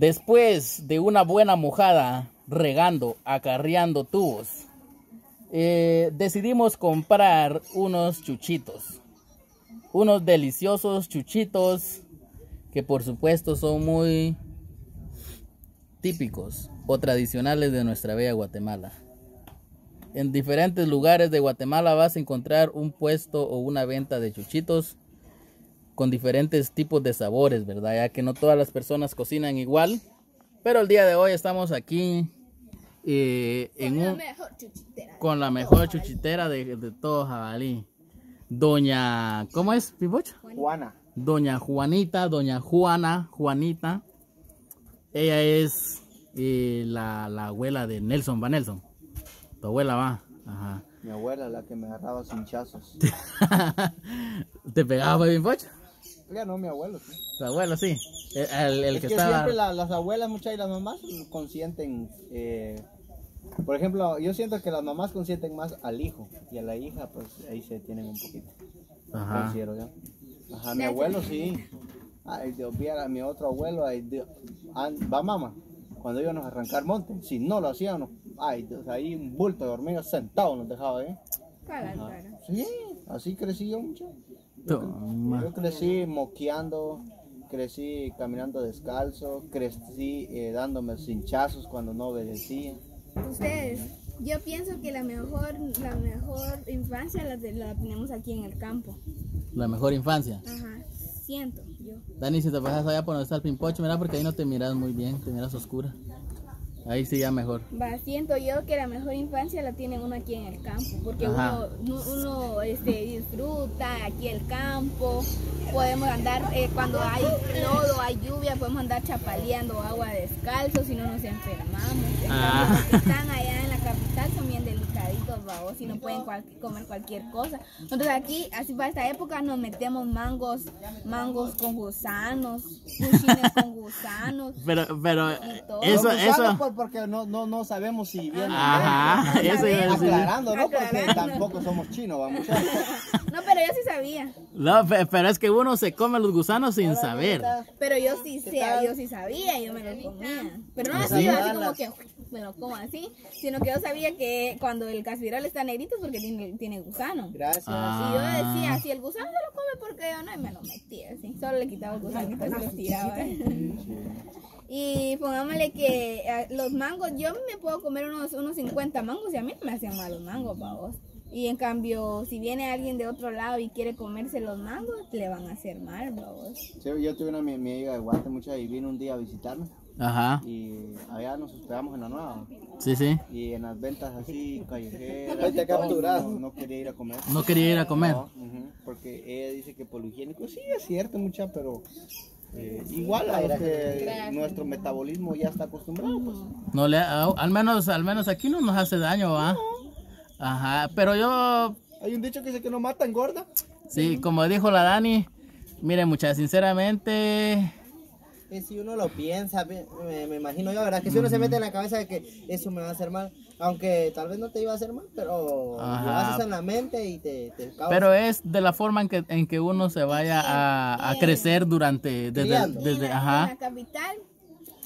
Después de una buena mojada, regando, acarreando tubos, eh, decidimos comprar unos chuchitos. Unos deliciosos chuchitos que por supuesto son muy típicos o tradicionales de nuestra bella Guatemala. En diferentes lugares de Guatemala vas a encontrar un puesto o una venta de chuchitos con diferentes tipos de sabores, ¿verdad? Ya que no todas las personas cocinan igual. Pero el día de hoy estamos aquí eh, en Con la un, mejor chuchitera. con la mejor chuchitera de, de todo jabalí. Doña, ¿cómo es, Pipocho? Juana. Doña Juanita, Doña Juana, Juanita. Ella es eh, la, la abuela de Nelson, va Nelson. Tu abuela va. Ajá. Mi abuela, la que me agarraba cinchazos. ¿Te pegaba bien no, mi abuelo, sí. Tu abuelo, sí. El, el- el es que, que, estaba. siempre la- las abuelas, muchas y las mamás consienten. eh, por ejemplo, yo siento que las mamás consienten más al hijo y a la hija, pues ahí se tienen un poquito. Ajá. Considero yo. Ajá, mi abuelo sí. Ay, Dios, viera a mi otro abuelo. Ay, Dios. Va mamá, cuando íbamos a arrancar monte, si no lo hacíamos, ay, Dios, ahí un bulto de hormigas sentado nos dejaba, ¿eh? Cara. Sí, así crecí yo mucho. Toma. Yo crecí moqueando, crecí caminando descalzo, crecí eh, dándome cinchazos cuando no obedecía. Ustedes, yo pienso que la mejor, la mejor infancia la tenemos aquí en el campo. La mejor infancia. Ajá, siento yo. Dani, si te pasas allá por donde está el pimpocho, mira, porque ahí no te miras muy bien, te miras oscura. Ahí sí ya mejor. Va, siento yo que la mejor infancia la tiene uno aquí en el campo, porque Ajá. uno, uno, este, disfruta aquí el campo, podemos andar, eh, cuando hay lodo, hay lluvia, podemos andar chapaleando agua descalzo si no nos enfermamos. En Ah. cambio, los que están allá en capital son bien delicaditos, babos, y no pueden cual- comer cualquier cosa. Nosotros aquí, así para esta época, nos metemos mangos, mangos con gusanos, cuchines con gusanos. Pero, pero, todo. eso, eso. por- porque no, no, no sabemos si viene. Ajá, eso iba a decir. Aclarando, ¿no? Porque tampoco somos chinos, vamos. No, pero yo sí sabía. No, pe- pero es que uno se come los gusanos sin saber. Pero yo sí ¿Qué sé, tal? yo sí sabía, yo me lo comía. Pero no ¿Ah, así, sí? así como que me lo como así, sino que yo sabía que cuando el casviral está negrito es porque tiene, tiene gusano. Gracias. Ah. Y yo decía, si el gusano se lo come porque yo no, y me lo metía así. Solo le quitaba el gusanito y se lo tiraba. Y pongámosle que eh, los mangos, yo me puedo comer unos, unos 50 mangos y a mí no me hacían mal los mangos, vos. Y en cambio, si viene alguien de otro lado y quiere comerse los mangos, le van a hacer mal, vos. Sí, yo tuve una mi, mi amiga de Guate mucha y vino un día a visitarme Ajá, y allá nos hospedamos en la nueva. Sí, sí. y en las ventas así callejeras no, no quería ir a comer. No quería ir a comer. No, porque ella dice que por lo higiénico sí es cierto mucha pero eh, igual a que nuestro metabolismo ya está acostumbrado pues. No le, al menos, al menos aquí no nos hace daño, va. Ajá, pero yo, hay un dicho que dice que no mata engorda sí, como dijo la Dani, mire, muchachos, sinceramente, Que si uno lo piensa, me, me- imagino yo, ¿verdad? Que si uno se mete en la cabeza de que eso me va a hacer mal, aunque tal vez no te iba a hacer mal, pero Ajá. lo haces en la mente y te, te causa. pero es de la forma en que, en que uno se vaya a, a crecer durante, desde, desde, la, en ajá. la capital,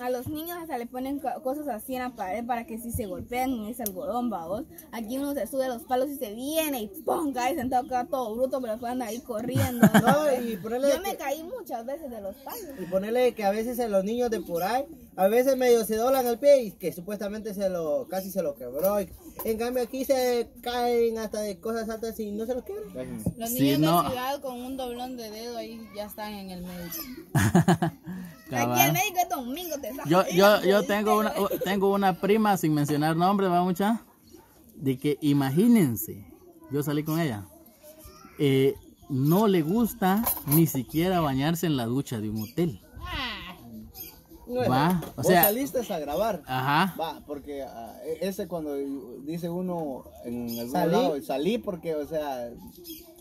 a los niños hasta le ponen co- cosas así en la pared para que si se golpean en ese algodón, vamos. Aquí uno se sube a los palos y se viene y ¡pum! cae sentado acá todo bruto, pero anda ahí corriendo. No, y Yo que- me caí muchas veces de los palos. Y ponerle que a veces a los niños de por ahí, a veces medio se doblan el pie y que supuestamente se lo, casi se lo quebró. Y en cambio aquí se caen hasta de cosas altas y no se los quebran. Los Sí, niños no. de ciudad con un doblón de dedo ahí ya están en el médico. Aquí el médico es domingo, te. Yo, yo, yo tengo una, tengo una prima, sin mencionar nombres, va mucha, de que imagínense, yo salí con ella, eh, no le gusta ni siquiera bañarse en la ducha de un hotel. Va, o vos sea, saliste a grabar ajá, Va, porque ah, ese cuando dice uno en algún Salí. lado, salí porque, o sea,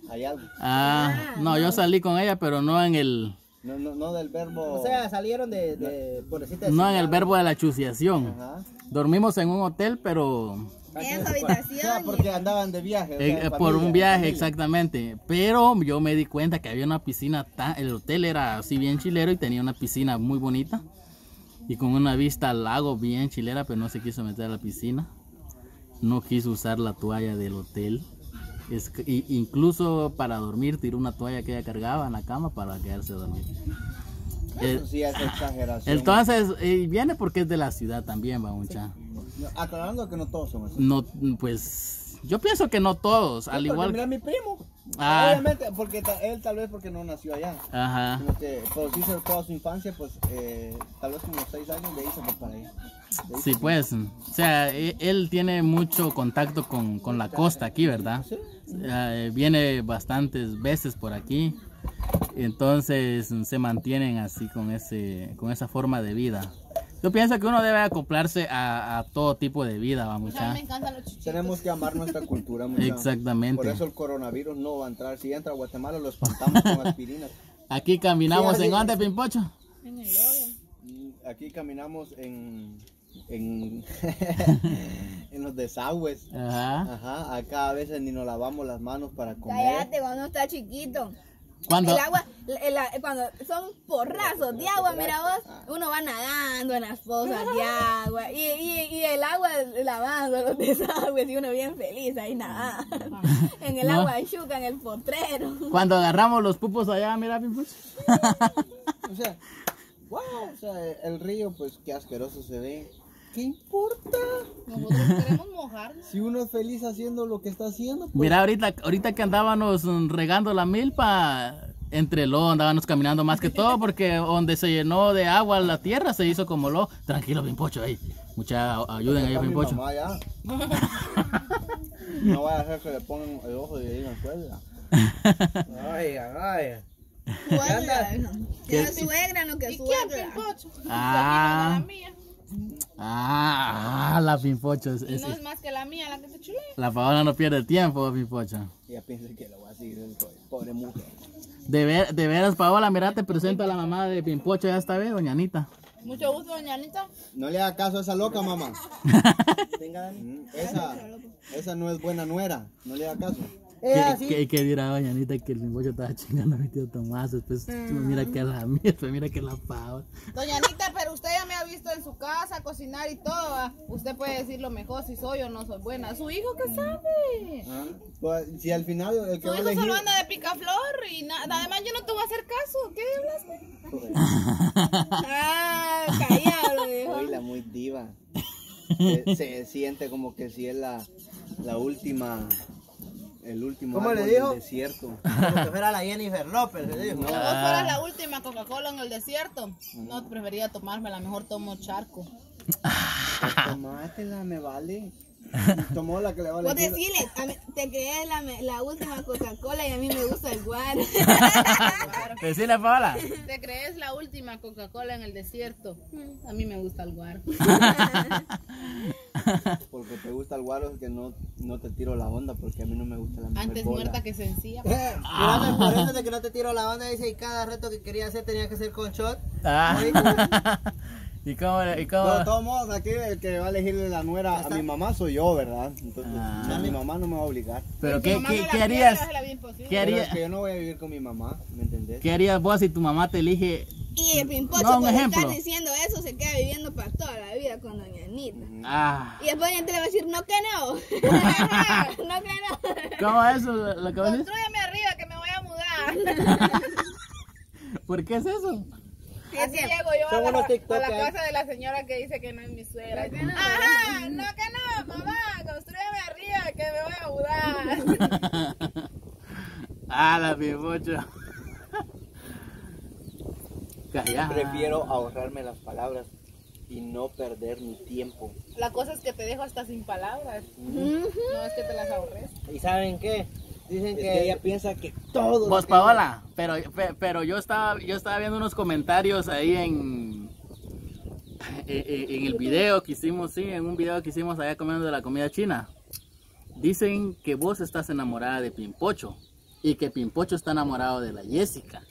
hay algo. ah, no, yo salí con ella, pero no en el, No, no, no del verbo. O sea, salieron de, de por decirte así, no en el verbo de la chuciación. Ajá. Dormimos en un hotel, pero En O sea, habitación. porque andaban de viaje. o sea, Eh, en por familia, un viaje, exactamente. Pero yo me di cuenta que había una piscina, tan, el hotel era así bien chilero y tenía una piscina muy bonita. y con una vista al lago bien chilera, pero no se quiso meter a la piscina. No quiso usar la toalla del hotel. Es que- y- incluso para dormir tiró una toalla que ella cargaba en la cama para quedarse a dormir. Eh, Eso sí es exageración. entonces, eh, viene porque es de la ciudad también, va mucha. No, Aclarando que no todos son así. No, pues, yo pienso que no todos, al Sí, igual Mira, mi primo. Ah. Obviamente, porque ta- él tal vez porque no nació allá. Ajá. Sino que, pero sí hizo toda su infancia, pues eh, tal vez como 6 años de ahí se fue para allá. Sí, pues, o sea, e- él tiene mucho contacto con, con la costa aquí, ¿verdad? Eh, viene bastantes veces por aquí, entonces se mantienen así con, ese, con esa forma de vida. Yo pienso que uno debe acoplarse a, a todo tipo de vida, vamos A mí me encantan los chichitos. Tenemos que amar nuestra cultura mucho. Exactamente. Por eso el coronavirus no va a entrar. Si entra a Guatemala, lo espantamos con aspirinas. Aquí caminamos en donde, Pimpocho. En el lodo. Aquí caminamos en, en, en los desagües. Ajá. Ajá, acá a veces ni nos lavamos las manos para comer. Cállate cuando uno está chiquito. Cuando, El agua, el- el- cuando son porrazos de agua, mira vos, uno va nadando en las pozas de agua y, y, y el agua lavando los desagües y uno bien feliz ahí nadando. En el No. agua chuca, en el potrero. cuando agarramos los pupos allá, mira. O sea, wow, o sea, el río, pues qué asqueroso se ve. ¿Qué importa? Nosotros queremos mojarnos. Si uno es feliz haciendo lo que está haciendo, pues Mira, ahorita, ahorita que andábamos regando la milpa, entre lo andábamos caminando más que todo porque donde se llenó de agua la tierra se hizo como lo. Tranquilo, Pimpocho, ahí. Mucha ayuden ahí, Pimpocho. mamá ya. No vaya a hacer que le pongan el ojo en la suegra. Oigan, oigan. Suegra. Que suegra, no que ¿Y quién, suegra. Pimpocho? Ah. La mía. Ah, ah, la Pimpocho. es- no es más que la mía la que se chulea. la Paola no pierde tiempo, Pimpocho. Ella piensa que lo va a seguir el pobre- pobre mujer. De, ver- de veras, Paola, mira, te presento a la mamá de Pimpocho ya esta vez, doña Anita. Mucho gusto, doña Anita. No le haga caso a esa loca, mamá. Venga, Esa, esa no es buena nuera. No le haga caso. Es ¿Qué, así. qué, qué dirá doña Anita que el Pimpocho estaba chingando a mi tío Tomás? Después mira que la después mira que la Paola. Doña Anita, pero usted ya me ha visto en su casa cocinar y todo. ¿va? Usted puede decir lo mejor si soy o no soy buena. Su hijo, ¿qué sabe? Ah, pues, si al final el que Su va hijo elegir... solo anda de picaflor y nada. Además, yo no te voy a hacer caso. ¿Qué hablaste? Ah, callado dijo. Muy diva. Se, se siente como que si es la, la última, el último ¿Cómo le árbol dijo? del desierto. Como que fuera la Jennifer López, le dijo. No. Si vos fueras la última Coca-Cola en el desierto, no preferiría tomármela. Mejor tomo charco. Pues tomátela, me vale. Tomó la que le vale. Vos decirle, te crees la, la última Coca-Cola y a mí me gusta el guar. Decirle, Paola. ¿Te crees la última Coca-Cola en el desierto? A mí me gusta el guar. Porque te gusta el guaro es que no, no te tiro la onda porque a mí no me gusta la Antes bola. muerta que sencilla. Eh, Mírame, por eso de que no te tiro la banda, dice, y cada reto que quería hacer tenía que ser con shot. Ah. ¿Y cómo? ¿Y cómo? No, de todos modos, aquí el que va a elegirle la nuera a mi mamá soy yo, ¿verdad? Entonces, Ah. a mi mamá no me va a obligar. ¿Pero qué, qué, harías? ¿Qué, Pero haría- es que yo no voy a vivir con mi mamá, ¿me entendés? ¿Qué harías vos si tu mamá te elige? Y el pimpocho, No, un por ejemplo. estar diciendo eso, se queda viviendo para toda la vida con doña Anita. Ah, Y después doña Anita le va a decir, no que no. no que no. ¿Cómo es eso? Lo que? Construyeme arriba que me voy a mudar. ¿Por qué es eso? Así llego yo a la, a la casa de la señora que dice que no es mi suegra. Ajá, no que no, mamá, construyeme arriba que me voy a mudar. Ah, la pipocho. Calla. Prefiero ahorrarme las palabras y no perder mi tiempo. La cosa es que te dejo hasta sin palabras. No es que te las ahorres. ¿Y saben qué? Dicen que, que ella piensa que todo... Vos, Paola, pero, pe- pero yo estaba yo estaba viendo unos comentarios ahí en, en, en- en el video que hicimos, sí, en un video que hicimos allá comiendo de la comida china. Dicen que vos estás enamorada de Pimpocho y que Pimpocho está enamorado de la Jessica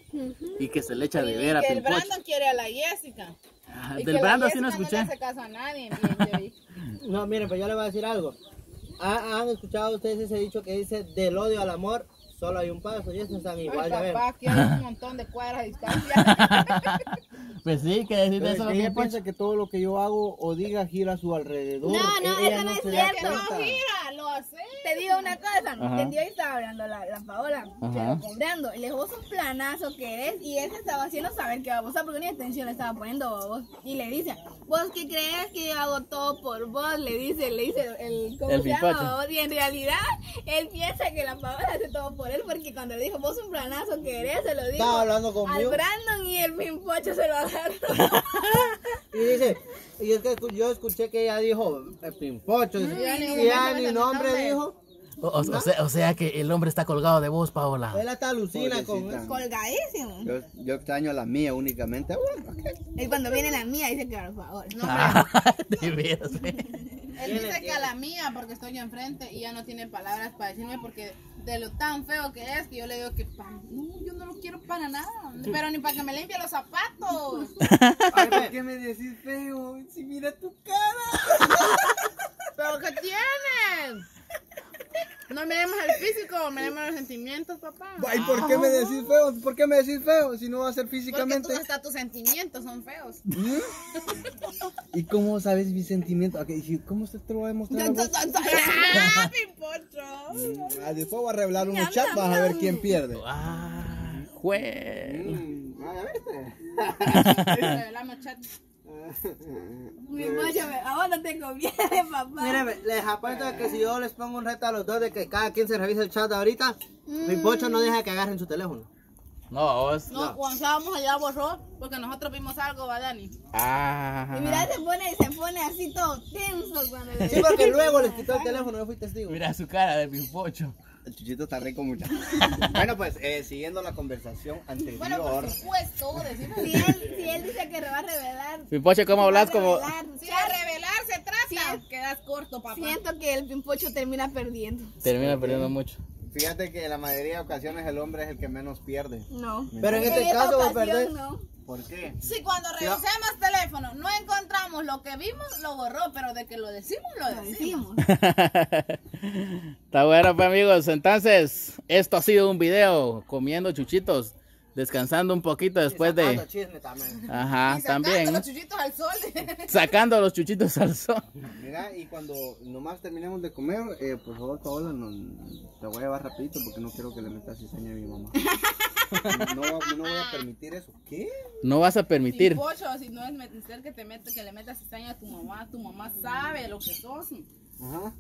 y que se le echa de Y ver a que el Pimpocho. Brandon quiere a la Jessica. Ah, Y Del que la Brando sí no escuché. No le hace caso a nadie. bien, yo vi. No, miren, pues yo les voy a decir algo. ¿Ha- ¿Han escuchado ustedes ese dicho que dice del odio al amor solo hay un paso y estos están igual, ya ven. papá, un montón de cuadras de distancia. Pues sí, que decir eso ella piensa que todo lo que yo hago o diga gira a su alrededor. No, no, Ella eso no es cierto. no gira. Te digo una cosa, ¿no? Ajá. Que yo estaba hablando la, la Paola, Ajá. pero cobrando. Y le dijo, vos un planazo que eres. Y él se estaba haciendo saber que babosa, porque ni atención le estaba poniendo vos. Y le dice, vos qué crees que yo hago todo por vos. Le dice, le dice el, ¿cómo El se llama? Y en realidad, él piensa que la Paola hace todo por él. Porque cuando le dijo, vos un planazo que eres, se lo dijo Estaba hablando al conmigo. Brandon y el pimpocho se lo agarró. Y dice, y es que yo escuché que ella dijo, el pimpocho. y ya me ni nombre dijo. O, o- o sea, o sea que el hombre está colgado de vos, Paola. Él hasta alucina con. Colgadísimo. Yo, yo extraño a la mía únicamente. Bueno, Y cuando viene la mía, dice que por favor. No, Ah, de veras, eh. Él dice que a la mía, porque estoy yo enfrente y ya no tiene palabras para decirme porque de lo tan feo que es, que yo le digo que pa- no, quiero para nada, pero ni para que me limpie los zapatos. Ay, ¿por qué me decís feo? Si mira tu cara. ¿Pero qué tienes? No miremos el físico, miremos los sentimientos, papá. Ay, ¿por qué me decís feo? ¿Por qué me decís feo? Si no va a ser Porque físicamente. tú, hasta tus sentimientos son feos. ¿Y cómo sabes mis sentimientos? Ok, ¿y ¿Cómo se te lo voy a mostrar? a vos? ¡Ah, pimpocho! Ah, después voy a revelar unos chats, vas a ver quién pierde. Ah, jue. Mm, ¿ya viste? Revelamos chat. Mi pollo, me- a vos no te conviene, papá. Les apuesto que si yo les pongo un reto a los dos de que cada quien se revise el chat ahorita, mi pocho no deja que agarren su teléfono. No, vos. No, cuando estábamos allá borró, porque nosotros vimos algo, va Dani. Ah. Y mira, se pone, se pone así todo tenso cuando le Sí, porque luego les quitó el teléfono, yo fui testigo. Mira su cara de pimpocho. El chuchito está rico mucho. bueno, pues, eh, siguiendo la conversación anterior. Bueno, por supuesto, decimos. Si él, si él dice que va a revelar, Pimpocho, ¿cómo hablas? Como. Si de revelar se trata, Sí. quedas corto, papá. siento que el pimpocho termina perdiendo. Termina perdiendo mucho. Fíjate que en la mayoría de ocasiones el hombre es el que menos pierde. No. Pero en este caso va a ocasión, perder. no. ¿Por qué? Si cuando revisemos teléfono no encontramos lo que vimos, lo borró, pero de que lo decimos, lo decimos. Está bueno, pues amigos. Entonces, esto ha sido un video comiendo chuchitos, descansando un poquito después Sacando de. chisme también. Ajá, Y sacando también. los chuchitos al sol. Sacando los chuchitos al sol. Mira, y cuando nomás terminemos de comer, eh, por favor, Paola, no, te voy a llevar rapidito porque no quiero que le metas cizaña a mi mamá. No, no voy a permitir eso. ¿Qué? No vas a permitir. Pocho, si no es menester que te mete, que le metas cizaña a tu mamá, tu mamá sabe lo que sos. Ajá.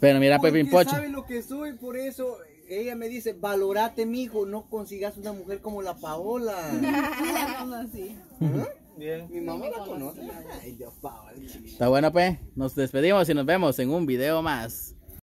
Pero mira, Porque Pimpocho. sabe lo que soy, por eso ella me dice, valorate, mijo, no consigas una mujer como la Paola. Sí, la conocí. ¿Ah? Mi mamá la conoce. Ay, Dios, Paola. Está bueno, pues. Nos despedimos y nos vemos en un video más.